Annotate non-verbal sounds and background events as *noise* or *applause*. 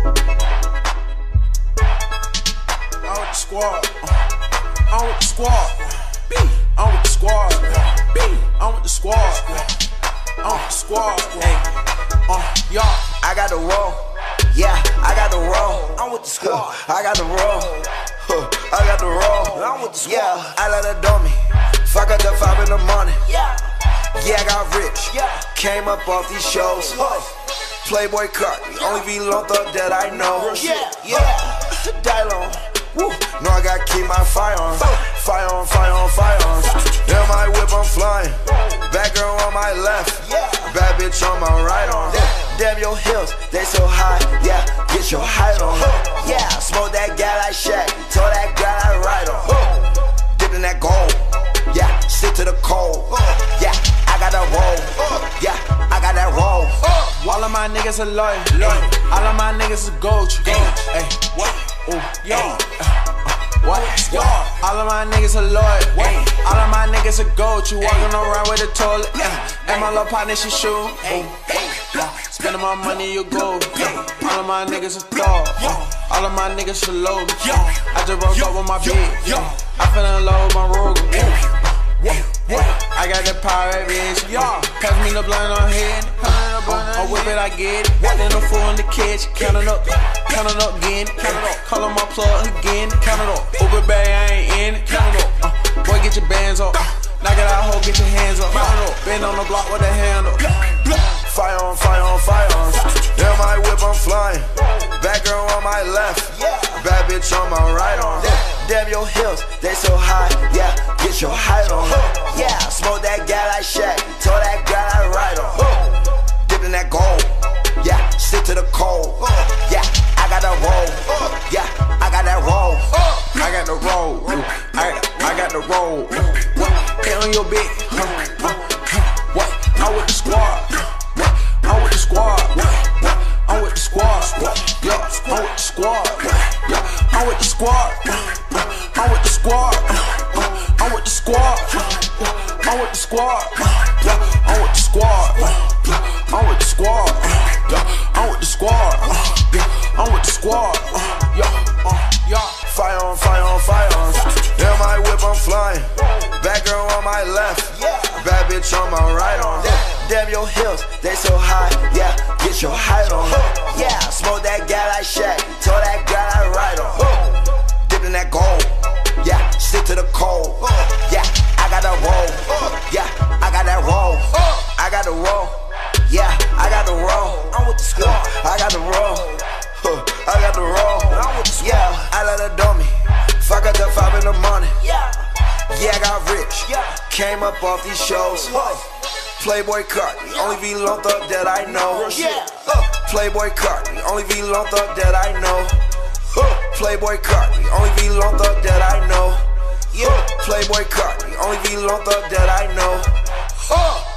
I'm with the squad. I'm with the squad. B. I'm with the squad. B. I'm with the squad. I'm with the squad. Hey. Uh, y'all. I got the roll. *laughs* Yeah, I got the roll. I'm with the squad. I got the roll. I got the roll. I'm with the squad. Yeah, I let her me. Fuck up the five in the morning. Yeah, yeah, I got rich. Yeah, came up off these shows. Playboy cut, only V up that I know. Yeah, yeah, die long. Woo. No, I gotta keep my fire on. Fire on, fire on, fire on. Damn, my whip, I'm flying. Bad girl on my left. Bad bitch on my right arm. Damn, your heels, they so high. Yeah, get your height on. Yeah, smoke that guy like Shaq. Told that guy I ride on. Dip in that gold. Yeah, stick to the cold. Yeah, I got that roll. All of my niggas are loyal. All of my niggas is gold. Hey, what? Ooh, yo. Uh, uh, what? Yo. All of my niggas are loyal. All of my niggas are gold. You walking around with a toilet. And my little partner, she shoot. Ooh. Spending my money, you go. All of my niggas are thug. All of my niggas are low. I just broke up with my bitch. I fell in love with my Ruger. I got the pirate bitch. Pass me the blunt on head. I whip it, I get it. Then the fool in the catch. Count it up. Count it up again. Count it up. Call on my plug again. Count it up. Uber bag, I ain't in it. Count it up. Uh, boy, get your bands up. Knock it out, hoe, get your hands up. Count it up. Bend on the block with a handle. Fire on, fire on, fire on. Damn, my whip, I'm flying. Bad girl on my left. Bad bitch on my right arm. Damn, your heels, they so high. Yeah, get your height on. Yeah, smoke that guy like Shaq. Told that squad. I'm with the squad. I'm with the squad. I'm with the squad. I'm with the squad. I'm with the squad. I'm with the squad. I'm with the squad. I'm with the squad. Yeah, uh, yeah. Fire on, fire on, fire on. Damn, my whip, I'm flying. Bad girl on my left. Bad bitch on my right arm. Damn, your heels, they so high. Yeah, get your height got the roll. Huh, I got the roll. Yeah, I let her dummy. Fuck up the five in the morning. Yeah, I got rich. Came up off these shows. Playboy the only V lumped up that I know. Playboy cut, the only V lumped up that I know. Playboy the only V lumped up that I know. Playboy cut, only V lumped up that I know.